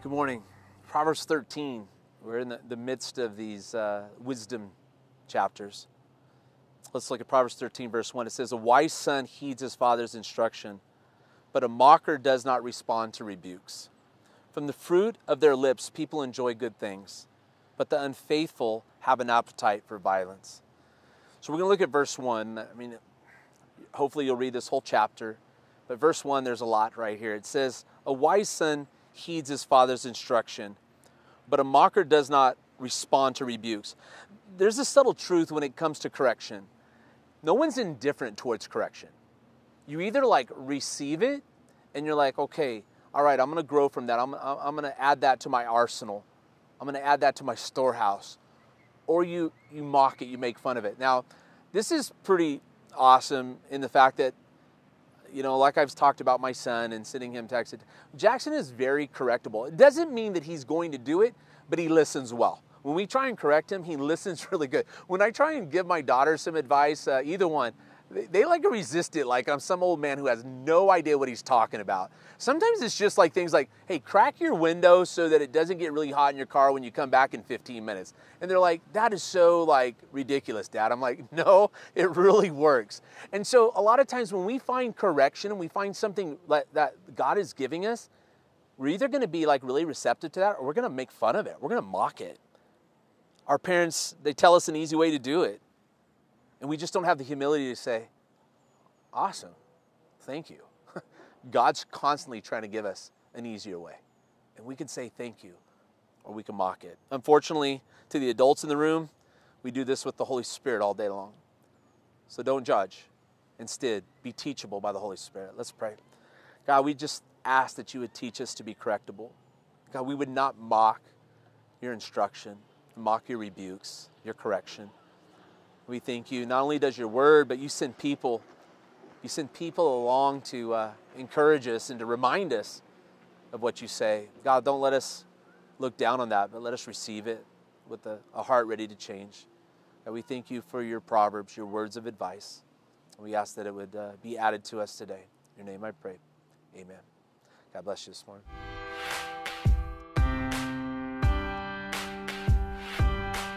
Good morning. Proverbs 13. We're in the, the midst of these uh, wisdom chapters. Let's look at Proverbs 13, verse 1. It says, A wise son heeds his father's instruction, but a mocker does not respond to rebukes. From the fruit of their lips, people enjoy good things, but the unfaithful have an appetite for violence. So we're going to look at verse 1. I mean, hopefully you'll read this whole chapter, but verse 1, there's a lot right here. It says, A wise son heeds his father's instruction, but a mocker does not respond to rebukes. There's a subtle truth when it comes to correction. No one's indifferent towards correction. You either like receive it and you're like, okay, all right, I'm to grow from that. I'm, I'm to add that to my arsenal. I'm to add that to my storehouse. Or you, you mock it, you make fun of it. Now, this is pretty awesome in the fact that you know, like I've talked about my son and sending him texted, Jackson is very correctable. It doesn't mean that he's going to do it, but he listens well. When we try and correct him, he listens really good. When I try and give my daughter some advice, uh, either one, they, like to resist it like I'm some old man who has no idea what he's talking about. Sometimes it's just like things like, hey, crack your window so that it doesn't get really hot in your car when you come back in 15 minutes. And they're like, that is so like ridiculous, Dad. I'm like, no, it really works. And so a lot of times when we find correction and we find something that God is giving us, we're either going to be like really receptive to that or we're going to make fun of it. We're going to mock it. Our parents, they tell us an easy way to do it. And we just don't have the humility to say, awesome, thank you. God's constantly trying to give us an easier way. And we can say thank you or we can mock it. Unfortunately, to the adults in the room, we do this with the Holy Spirit all day long. So don't judge. Instead, be teachable by the Holy Spirit. Let's pray. God, we just ask that you would teach us to be correctable. God, we would not mock your instruction, mock your rebukes, your correction. We thank you. Not only does your word, but you send people. You send people along to uh, encourage us and to remind us of what you say. God, don't let us look down on that, but let us receive it with a, a heart ready to change. God, we thank you for your proverbs, your words of advice. We ask that it would uh, be added to us today. In your name I pray. Amen. God bless you this morning.